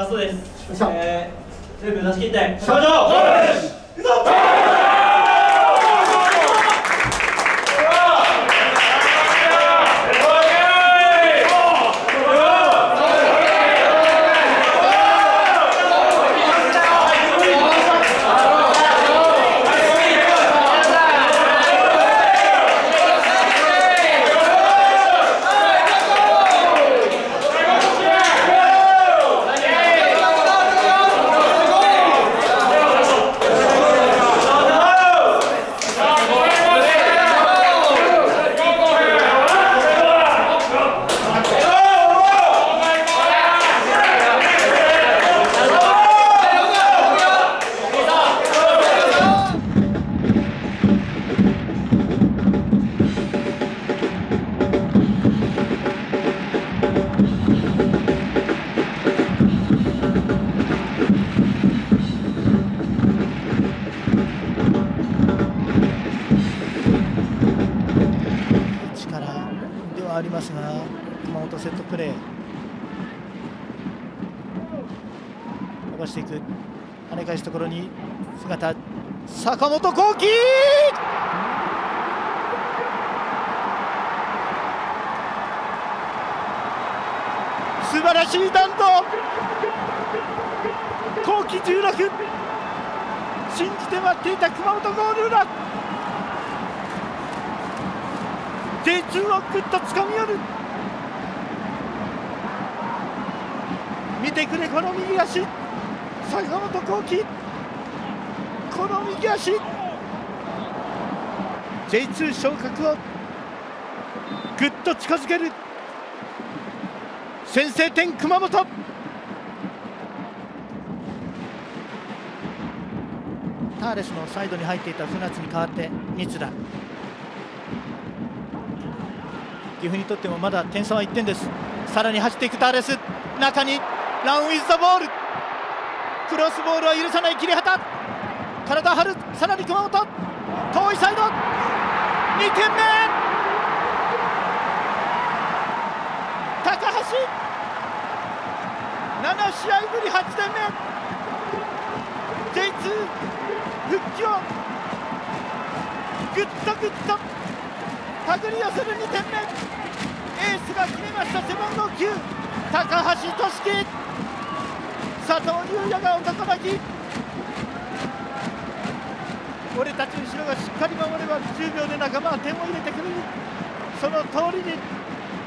ラストです。えー、全部出し切って、しましょう。坂本幸輝素晴らしい弾道！後期16信じて待っていた熊本ゴール裏！J2 をぐっとつかみ寄る！見てくれこの右足！坂本幸輝この右足。J2 昇格をぐっと近づける。先制点熊本。ターレスのサイドに入っていた船津に代わって三田。岐阜にとってもまだ点差は1点です。さらに走っていくターレス。中にランウィズ・ザ・ボール。クロスボールは許さない切り旗。体張る。さらに熊本。遠いサイド。2点目。高橋。7試合ぶり8点目。J2 復帰を。ぐっとぐっと。手繰り寄せる2点目。エースが決めました。背番号9高橋俊樹。佐藤優也が男泣き俺たち後ろがしっかり守れば10秒で仲間は点を入れてくれる。その通りに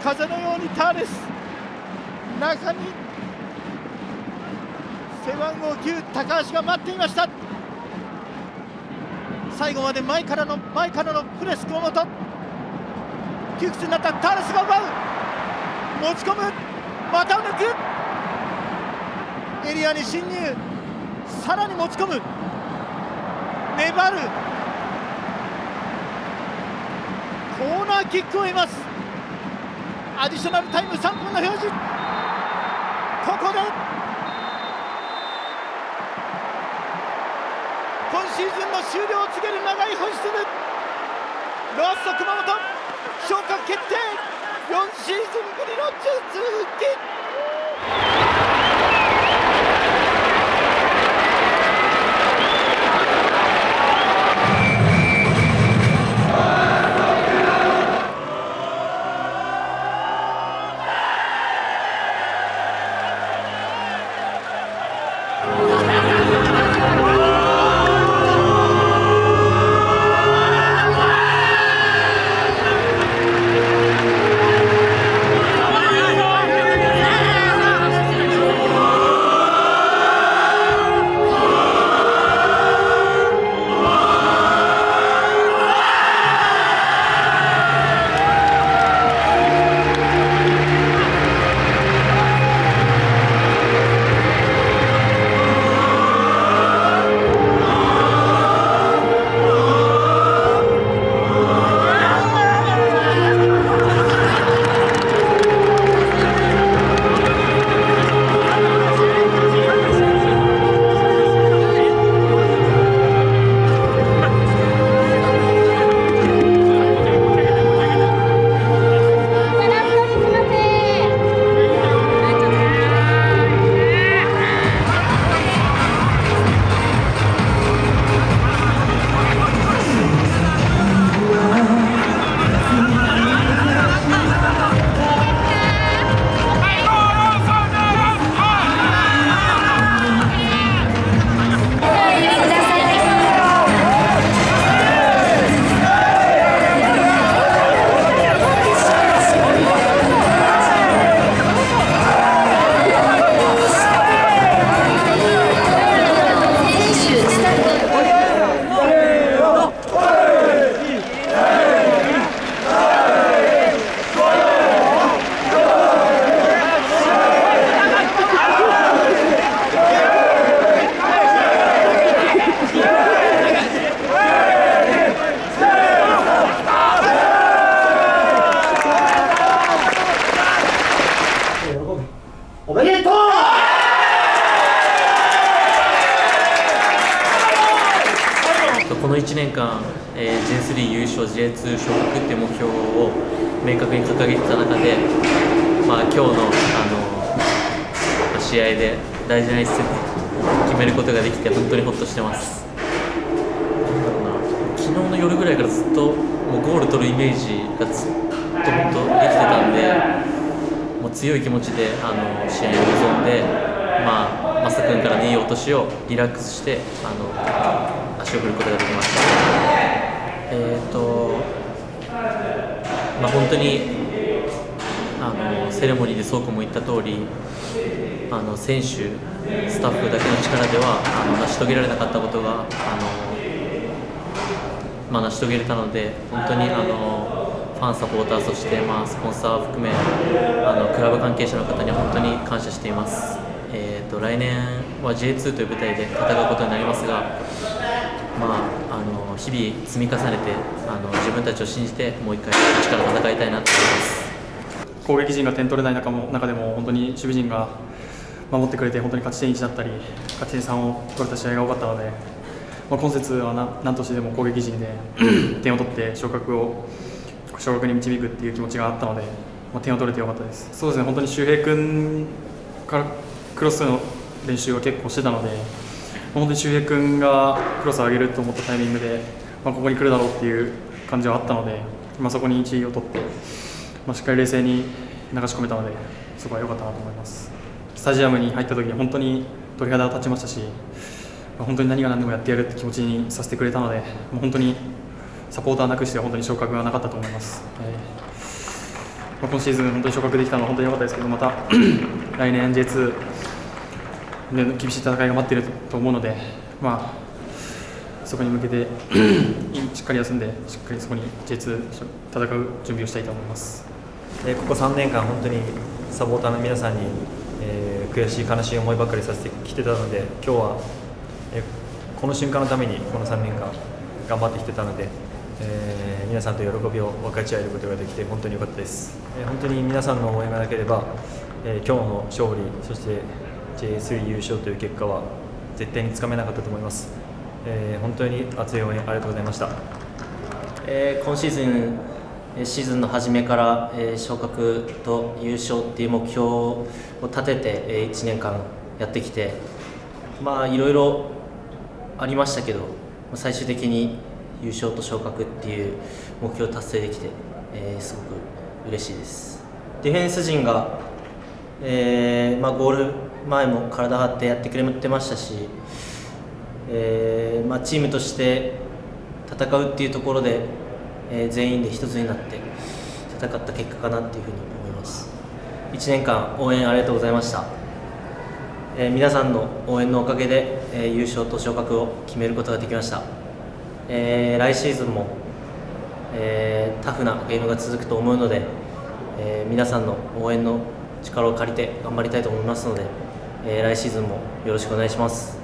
風のようにターレス。中に背番号9高橋が待っていました。最後まで前からの前からのプレス熊本。窮屈になったターレスが奪う。持ち込む。また抜く。エリアに侵入。さらに持ち込む。粘る。コーナーキックを得ます。アディショナルタイム3分の表示。ここで。今シーズンの終了を告げる長いホイッスルロースト熊本。昇格決定。4シーズンぶりの実復 J2 昇格っていう目標を明確に掲げてた中で、まあ、今日のあの試合で大事な一戦を決めることができて本当にほっとしてます昨日の夜ぐらいからずっともうゴール取るイメージがずっと本当できてたんでもう強い気持ちであの試合に臨んで、まあ、増田君からのいい落としをリラックスしてあの足を振ることができました。えーとまあ、本当にあのセレモニーで倉庫も言った通りあの選手、スタッフだけの力ではあの成し遂げられなかったことがあの、まあ、成し遂げれたので本当にあのファン、サポーターそして、まあ、スポンサーを含めあのクラブ関係者の方に本当に感謝しています。えーと来年は J2 という舞台で戦うことになりますが、まあ、あの日々積み重ねてあの自分たちを信じてもう一回一から戦いたいなと思います。攻撃陣が点取れない中も中でも本当に守備陣が守ってくれて本当に勝ち点1だったり勝ち点3を取れた試合が多かったので、まあ、今節はな何としてでも攻撃陣で 点を取って昇格を昇格に導くっていう気持ちがあったので、まあ、点を取れてよかったですそうですね本当に周平君からクロスの練習を結構してたので本当に周平君がクロスを上げると思ったタイミングで、まあ、ここに来るだろうっていう感じはあったので、まあ、そこに1位を取って、まあ、しっかり冷静に流し込めたのでそこは良かったなと思います。スタジアムに入った時に本当に鳥肌が立ちましたし、まあ、本当に何が何でもやってやるって気持ちにさせてくれたのでもう本当にサポーターなくして本当に昇格がなかったと思います、えーまあ、今シーズン本当に昇格できたのは本当に良かったですけどまた 来年 J2 厳しい戦いが待っていると思うので、まあ、そこに向けて しっかり休んでしっかりそこに J2 戦う準備をしたいと思います。えーここ3年間、本当にサポーターの皆さんに、えー悔しい、悲しい思いばかりさせてきてたので、今日はえこの瞬間のためにこの3年間頑張ってきてたので、えー皆さんと喜びを分かち合えることができて本当に良かったです、えー本当に皆さんの応援がなければ、えー今日の勝利そして J3 優勝という結果は絶対につかめなかったと思います、えー本当に熱い応援ありがとうございました。えー今シーズンえーシーズンの初めから、えー昇格と優勝っていう目標を立てて、え1年間やってきてまあいろいろありましたけど最終的に優勝と昇格っていう目標を達成できて、えーすごく嬉しいです。ディフェンス陣が、えーまあ、ゴール前も体張ってやってくれてましたし、えーまあ、チームとして戦うっていうところで、えー全員で一つになって戦った結果かなっていうふうに思います。1年間応援ありがとうございました、えー皆さんの応援のおかげで、えー優勝と昇格を決めることができました、えー来シーズンも、えータフなゲームが続くと思うので、えー皆さんの応援の力を借りて頑張りたいと思いますので、えー来シーズンもよろしくお願いします。